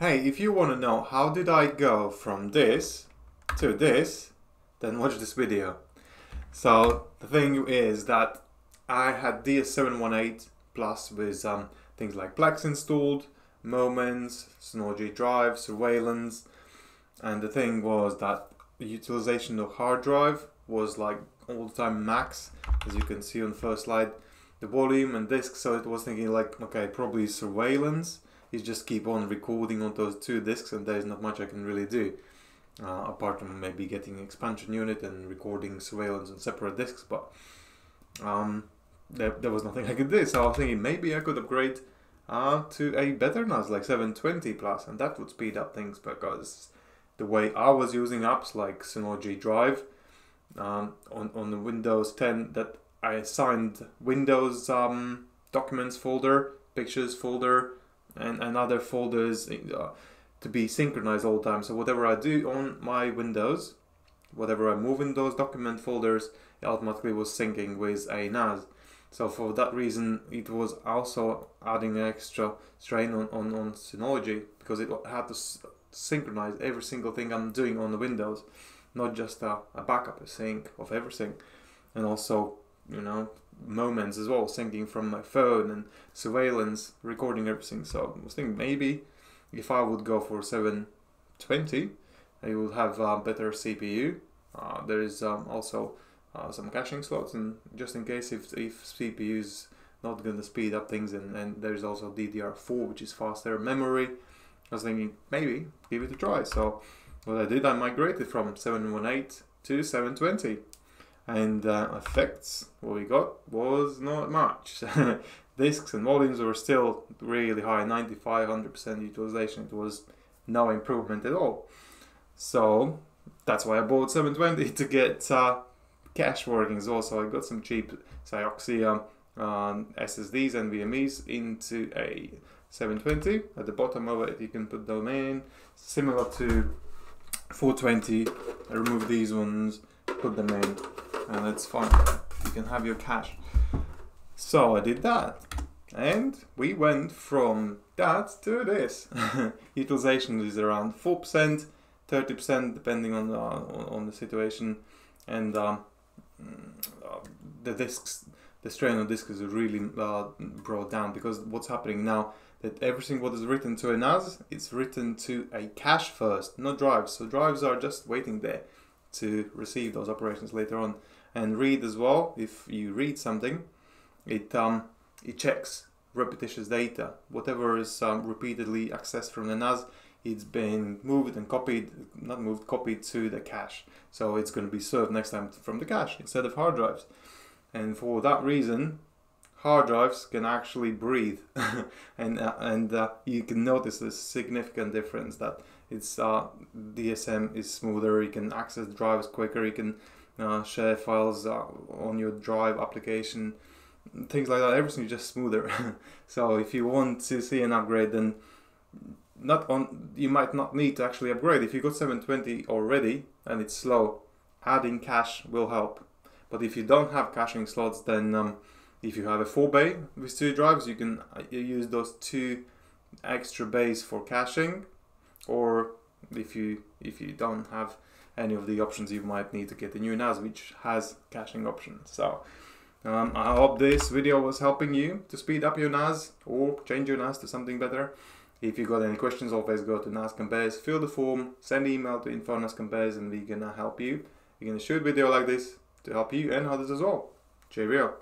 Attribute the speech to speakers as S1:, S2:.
S1: hey, if you want to know how did I go from this to this, then watch this video. So the thing is that I had DS718 Plus with um, things like Plex installed, Moments, Synology Drive, Surveillance, and the thing was that the utilization of hard drive was like all the time max, as you can see on the first slide, the volume and disk. So it was thinking like, okay, probably Surveillance is just keep on recording on those two disks, and there's not much I can really do. Uh, apart from maybe getting expansion unit and recording surveillance on separate disks, but um, there, there was nothing I could do. So I was thinking maybe I could upgrade uh, to a better NAS like 720 plus, and that would speed up things because the way I was using apps like Synology Drive um, on on the Windows 10 that I assigned Windows um, documents folder, pictures folder, and, and other folders uh, to be synchronized all the time. So whatever I do on my Windows, whatever I move in those document folders, it automatically was syncing with a NAS. So for that reason, it was also adding extra strain on, on, on Synology because it had to synchronize every single thing I'm doing on the Windows, not just a, a backup, a sync of everything. And also, you know, moments as well, syncing from my phone and surveillance, recording everything. So I was thinking maybe if I would go for 720, I would have a better CPU. Uh, there is um, also uh, some caching slots and just in case if, if CPU is not going to speed up things and, and there's also DDR4 which is faster memory I was thinking maybe give it a try so what I did I migrated from 718 to 720 and uh, effects what we got was not much disks and volumes were still really high 95 100% utilization it was no improvement at all so that's why I bought 720 to get uh, cache working as well. So I got some cheap Kioxia um, SSDs and NVMEs into a 720. At the bottom of it, you can put domain similar to 420. I remove these ones, put them in, and it's fine. You can have your cache. So I did that, and we went from that to this. Utilization is around 4%, 30% depending on the, on the situation, and um, uh, the discs, the strain on discs is really uh, brought down because what's happening now that everything what is written to a NAS, it's written to a cache first, not drives. So drives are just waiting there to receive those operations later on. And read as well, if you read something, it um, it checks repetitious data. Whatever is um, repeatedly accessed from the NAS, it's been moved and copied, not moved, copied to the cache. So it's going to be served next time from the cache instead of hard drives. And for that reason, hard drives can actually breathe, and uh, and uh, you can notice a significant difference that it's uh, DSM is smoother. You can access drives quicker. You can uh, share files uh, on your drive application, things like that. Everything is just smoother. so if you want to see an upgrade, then not on you might not need to actually upgrade if you got 720 already and it's slow adding cache will help but if you don't have caching slots then um, if you have a 4 bay with two drives you can uh, use those two extra bays for caching or if you if you don't have any of the options you might need to get a new NAS which has caching options so um, I hope this video was helping you to speed up your NAS or change your NAS to something better if you got any questions, always go to NAS Compares, fill the form, send email to info Compares, and we're gonna help you. We're gonna shoot video like this to help you and others as well. Cheerio.